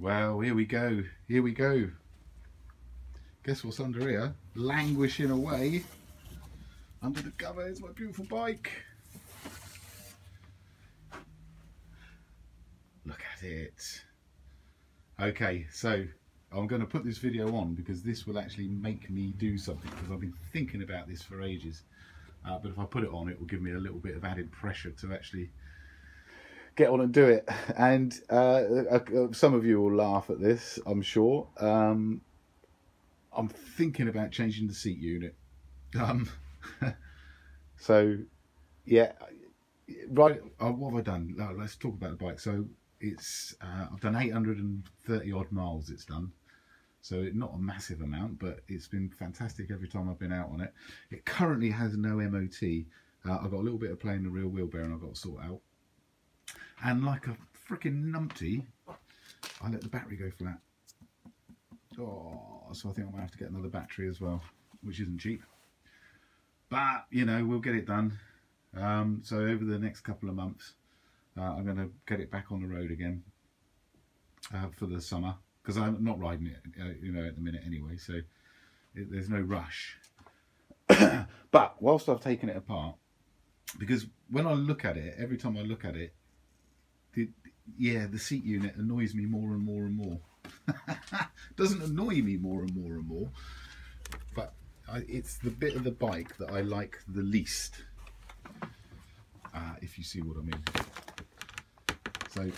Well, here we go. Here we go. Guess what's under here? Languishing away. Under the cover is my beautiful bike. Look at it. Okay, so I'm going to put this video on because this will actually make me do something because I've been thinking about this for ages. Uh, but if I put it on, it will give me a little bit of added pressure to actually get on and do it. And uh, uh, uh, some of you will laugh at this, I'm sure. Um, I'm thinking about changing the seat unit. Um, so, yeah, right. Uh, what have I done? let's talk about the bike. So it's uh, I've done 830 odd miles. It's done. So not a massive amount, but it's been fantastic every time I've been out on it. It currently has no MOT. Uh, I've got a little bit of playing the rear wheel bearing I've got to sort out. And like a freaking numpty, I let the battery go flat. Oh, so I think I'm gonna have to get another battery as well, which isn't cheap. But you know, we'll get it done. Um, so over the next couple of months, uh, I'm going to get it back on the road again uh, for the summer because I'm not riding it, uh, you know, at the minute anyway. So it, there's no rush. but whilst I've taken it apart, because when I look at it, every time I look at it, the, yeah, the seat unit annoys me more and more and more. Doesn't annoy me more and more and more, but I, it's the bit of the bike that I like the least. Uh, if you see what I mean. So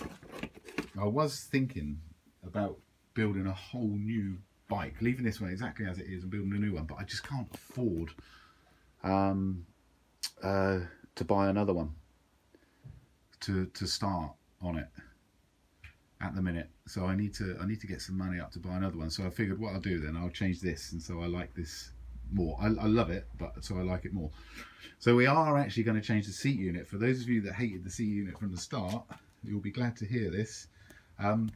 I was thinking about building a whole new bike, leaving this one exactly as it is and building a new one, but I just can't afford um, uh, to buy another one to to start on it at the minute. So I need to I need to get some money up to buy another one. So I figured what I'll do then I'll change this, and so I like this more. I, I love it, but so I like it more. So we are actually going to change the seat unit. For those of you that hated the seat unit from the start, You'll be glad to hear this. Um,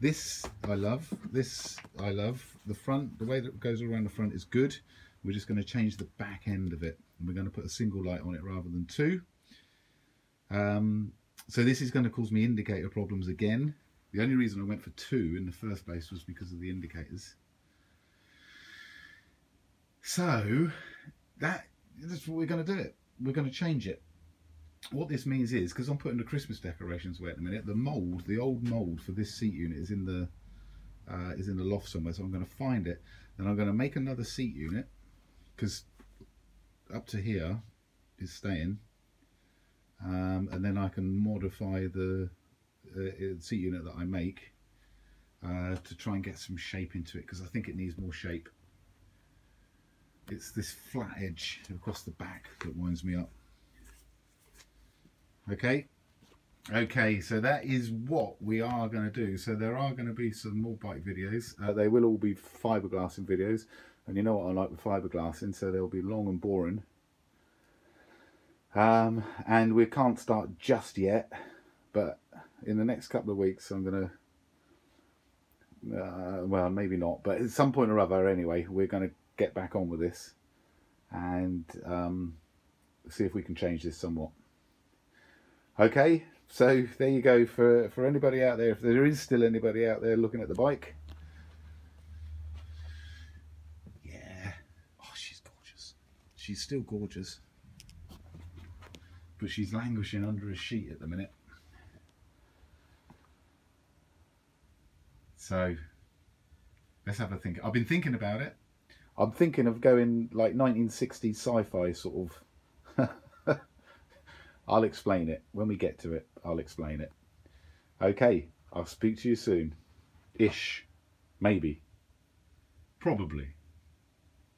this I love. This I love. The front, the way that it goes around the front is good. We're just going to change the back end of it. And we're going to put a single light on it rather than two. Um, so this is going to cause me indicator problems again. The only reason I went for two in the first place was because of the indicators. So that that's what we're going to do it. We're going to change it what this means is because I'm putting the Christmas decorations away at the minute, the mould, the old mould for this seat unit is in the uh, is in the loft somewhere. So I'm going to find it. Then I'm going to make another seat unit because up to here is staying, um, and then I can modify the uh, seat unit that I make uh, to try and get some shape into it because I think it needs more shape. It's this flat edge across the back that winds me up. Okay? Okay so that is what we are going to do. So there are going to be some more bike videos. Uh, they will all be fiberglassing videos. And you know what I like with fiberglassing? So they'll be long and boring um, and we can't start just yet but in the next couple of weeks I'm going to uh, well maybe not but at some point or other anyway we're going to get back on with this and um, see if we can change this somewhat Okay, so there you go for, for anybody out there, if there is still anybody out there looking at the bike. Yeah, oh, she's gorgeous. She's still gorgeous. But she's languishing under a sheet at the minute. So, let's have a think. I've been thinking about it. I'm thinking of going like 1960s sci-fi sort of I'll explain it. When we get to it, I'll explain it. Okay, I'll speak to you soon. Ish. Maybe. Probably.